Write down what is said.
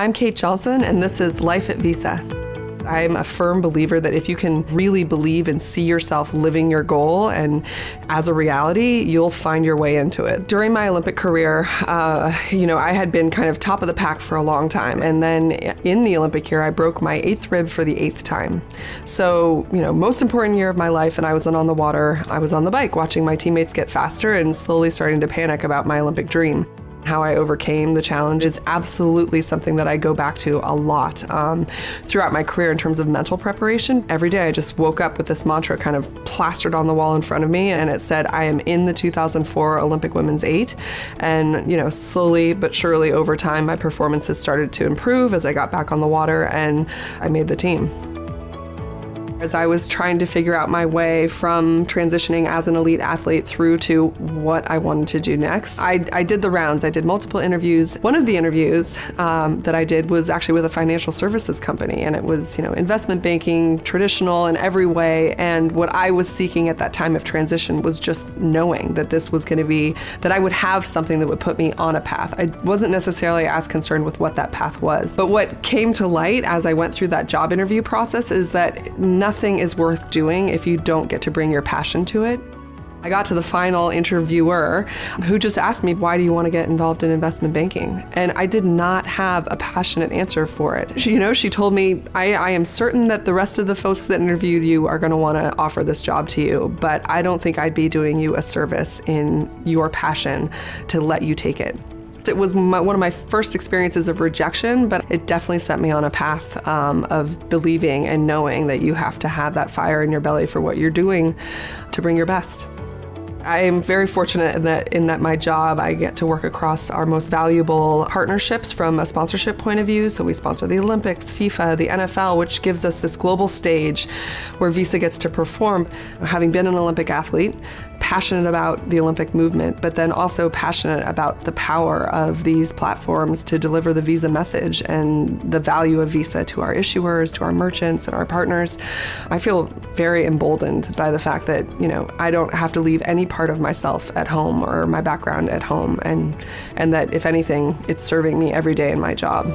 I'm Kate Johnson, and this is Life at Visa. I'm a firm believer that if you can really believe and see yourself living your goal and as a reality, you'll find your way into it. During my Olympic career, uh, you know, I had been kind of top of the pack for a long time. And then in the Olympic year, I broke my eighth rib for the eighth time. So, you know, most important year of my life, and I wasn't on the water, I was on the bike watching my teammates get faster and slowly starting to panic about my Olympic dream. How I overcame the challenge is absolutely something that I go back to a lot um, throughout my career in terms of mental preparation. Every day I just woke up with this mantra kind of plastered on the wall in front of me, and it said, I am in the 2004 Olympic Women's Eight. And, you know, slowly but surely over time, my performances started to improve as I got back on the water and I made the team. As I was trying to figure out my way from transitioning as an elite athlete through to what I wanted to do next, I, I did the rounds. I did multiple interviews. One of the interviews um, that I did was actually with a financial services company, and it was, you know, investment banking, traditional in every way. And what I was seeking at that time of transition was just knowing that this was going to be, that I would have something that would put me on a path. I wasn't necessarily as concerned with what that path was. But what came to light as I went through that job interview process is that nothing nothing is worth doing if you don't get to bring your passion to it. I got to the final interviewer who just asked me, Why do you want to get involved in investment banking? And I did not have a passionate answer for it. She, you know, she told me, I, I am certain that the rest of the folks that interviewed you are going to want to offer this job to you, but I don't think I'd be doing you a service in your passion to let you take it. It was my, one of my first experiences of rejection, but it definitely set me on a path um, of believing and knowing that you have to have that fire in your belly for what you're doing to bring your best. I am very fortunate in that in that my job I get to work across our most valuable partnerships from a sponsorship point of view. So we sponsor the Olympics, FIFA, the NFL, which gives us this global stage where Visa gets to perform. Having been an Olympic athlete, passionate about the Olympic movement, but then also passionate about the power of these platforms to deliver the Visa message and the value of Visa to our issuers, to our merchants, and our partners. I feel very emboldened by the fact that, you know, I don't have to leave any part of myself at home or my background at home and and that if anything, it's serving me every day in my job.